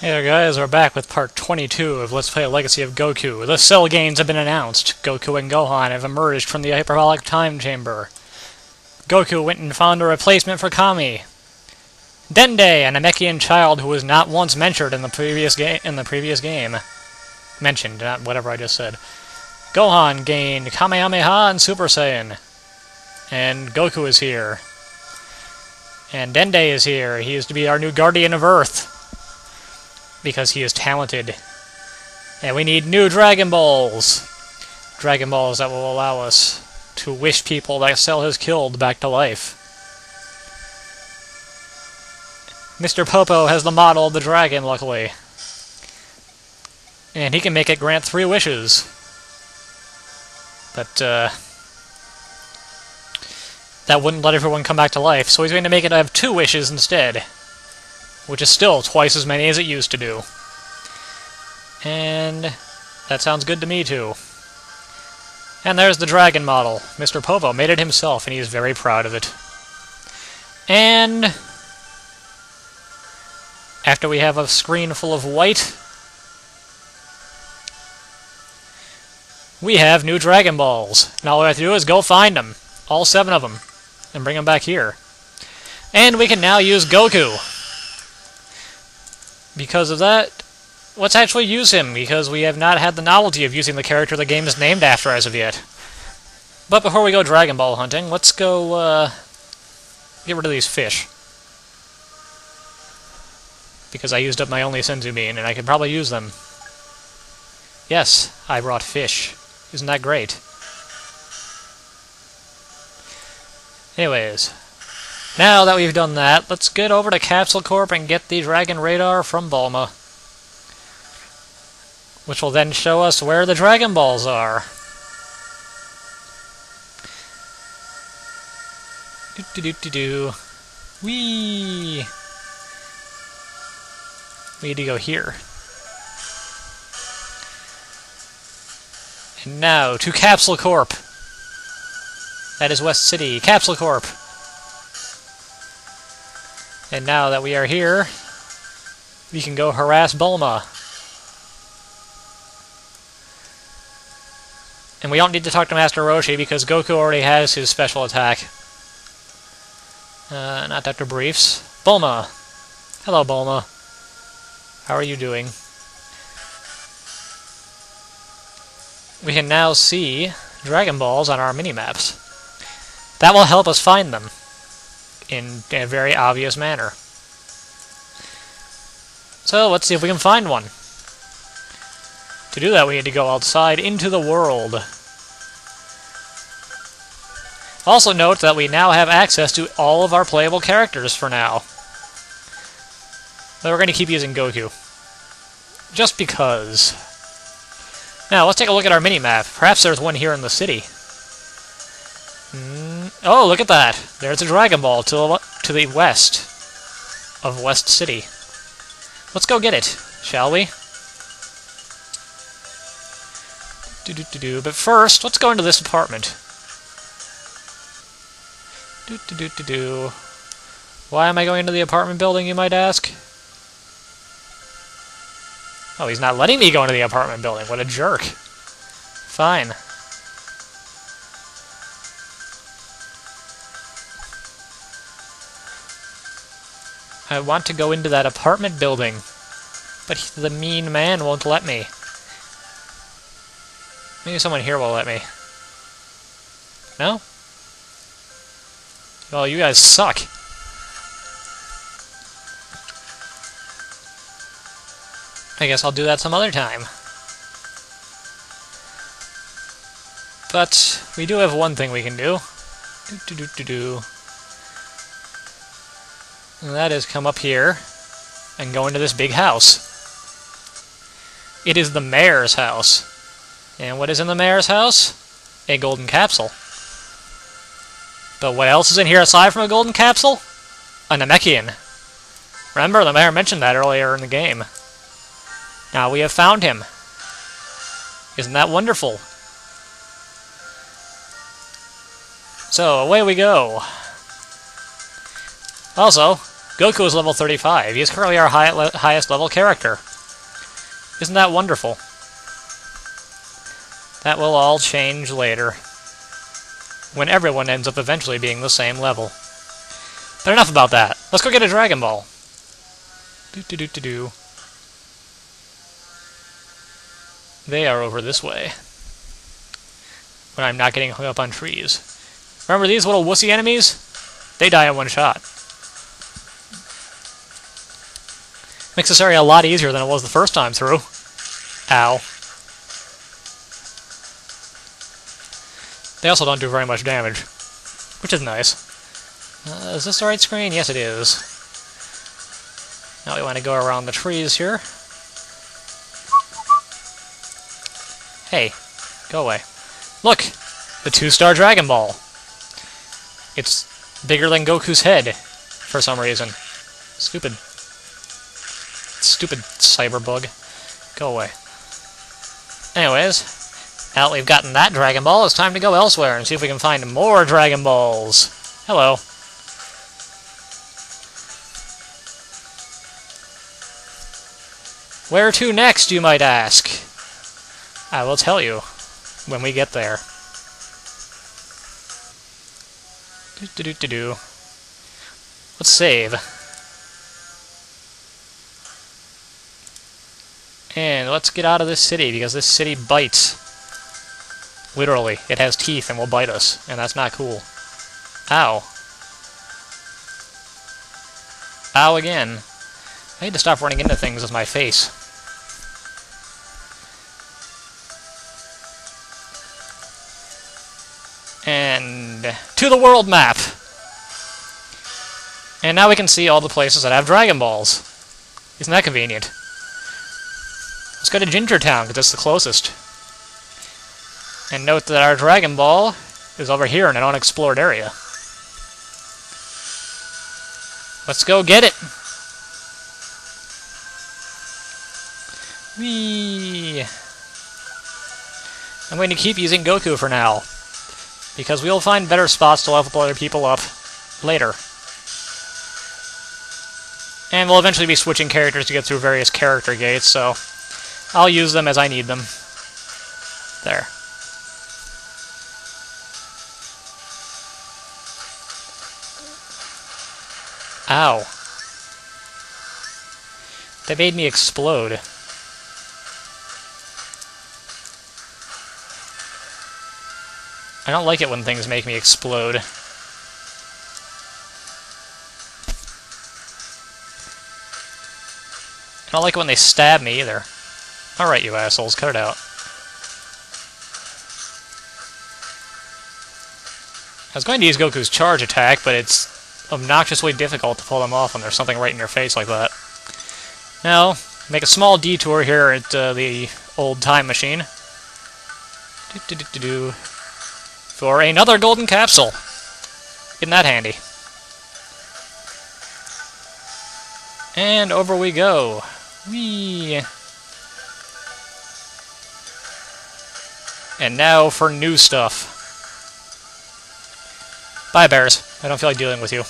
Hey there guys, we're back with part 22 of Let's Play Legacy of Goku. The Cell Games have been announced. Goku and Gohan have emerged from the hyperbolic time chamber. Goku went and found a replacement for Kami. Dende, an Namekian child who was not once mentioned in the previous game in the previous game. Mentioned, not whatever I just said. Gohan gained Kamehameha and Super Saiyan. And Goku is here. And Dende is here. He is to be our new guardian of Earth because he is talented. And we need new Dragon Balls! Dragon Balls that will allow us to wish people that Cell has killed back to life. Mr. Popo has the model of the dragon, luckily. And he can make it grant three wishes. But, uh... That wouldn't let everyone come back to life, so he's going to make it have two wishes instead which is still twice as many as it used to do. And that sounds good to me too. And there's the dragon model. Mr. Popo made it himself, and he is very proud of it. And after we have a screen full of white, we have new Dragon Balls. Now all we have to do is go find them, all seven of them, and bring them back here. And we can now use Goku because of that, let's actually use him, because we have not had the novelty of using the character the game is named after as of yet. But before we go Dragon Ball hunting, let's go, uh, get rid of these fish. Because I used up my only Senzu bean, and I could probably use them. Yes, I brought fish. Isn't that great? Anyways, now that we've done that, let's get over to Capsule Corp and get the Dragon Radar from Bulma. Which will then show us where the Dragon Balls are. Do do do do do. We need to go here. And now to Capsule Corp. That is West City. Capsule Corp. And now that we are here, we can go harass Bulma. And we don't need to talk to Master Roshi because Goku already has his special attack. Uh, not Dr. Briefs. Bulma. Hello, Bulma. How are you doing? We can now see Dragon Balls on our mini-maps. That will help us find them in a very obvious manner. So let's see if we can find one. To do that we need to go outside into the world. Also note that we now have access to all of our playable characters for now. But we're going to keep using Goku. Just because. Now, let's take a look at our mini-map. Perhaps there's one here in the city. Oh, look at that! There's a Dragon Ball to the, to the west of West City. Let's go get it, shall we? Do do do do. But first, let's go into this apartment. Do do do do do. Why am I going into the apartment building, you might ask? Oh, he's not letting me go into the apartment building. What a jerk. Fine. I want to go into that apartment building, but the mean man won't let me. Maybe someone here will let me. No? Well, you guys suck. I guess I'll do that some other time. But we do have one thing we can do. Do do do do do. And that is come up here and go into this big house. It is the mayor's house. And what is in the mayor's house? A golden capsule. But what else is in here aside from a golden capsule? A Namekian. Remember, the mayor mentioned that earlier in the game. Now we have found him. Isn't that wonderful? So, away we go. Also, Goku is level 35. He is currently our high le highest level character. Isn't that wonderful? That will all change later. When everyone ends up eventually being the same level. But enough about that. Let's go get a Dragon Ball. Do do do do do. They are over this way. When I'm not getting hung up on trees. Remember these little wussy enemies? They die in one shot. Makes this area a lot easier than it was the first time through. Ow. They also don't do very much damage, which is nice. Uh, is this the right screen? Yes, it is. Now we want to go around the trees here. Hey, go away. Look! The two-star Dragon Ball! It's bigger than Goku's head, for some reason. Stupid. Stupid cyberbug. Go away. Anyways, now that we've gotten that Dragon Ball, it's time to go elsewhere and see if we can find more Dragon Balls. Hello. Where to next, you might ask? I will tell you when we get there. Do do do do do. Let's save. And let's get out of this city, because this city bites. Literally, it has teeth and will bite us, and that's not cool. Ow. Ow again. I need to stop running into things with my face. And to the world map! And now we can see all the places that have Dragon Balls. Isn't that convenient? Let's go to Ginger Town, because that's the closest. And note that our Dragon Ball is over here in an unexplored area. Let's go get it! Whee! I'm going to keep using Goku for now, because we'll find better spots to level other people up later. And we'll eventually be switching characters to get through various character gates, so I'll use them as I need them. There. Ow. They made me explode. I don't like it when things make me explode. I don't like it when they stab me either. Alright, you assholes, cut it out. I was going to use Goku's charge attack, but it's obnoxiously difficult to pull them off when there's something right in your face like that. Now, make a small detour here at uh, the old time machine. Do -do -do for another golden capsule. Isn't that handy? And over we go. Whee! And now for new stuff. Bye, bears. I don't feel like dealing with you.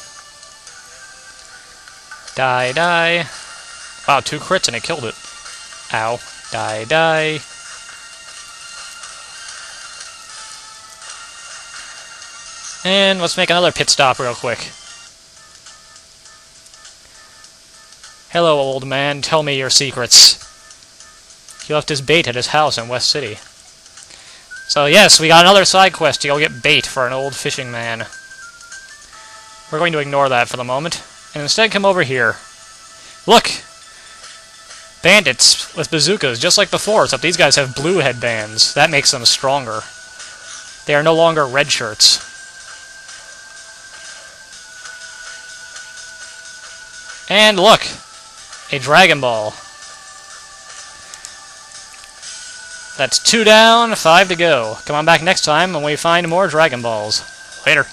Die, die. Wow, two crits and it killed it. Ow. Die, die. And let's make another pit stop real quick. Hello, old man. Tell me your secrets. He left his bait at his house in West City. So yes, we got another side quest to go get bait for an old fishing man. We're going to ignore that for the moment, and instead come over here. Look! Bandits with bazookas, just like before, except these guys have blue headbands. That makes them stronger. They are no longer red shirts. And look! A Dragon Ball. That's two down, five to go. Come on back next time when we find more Dragon Balls. Later.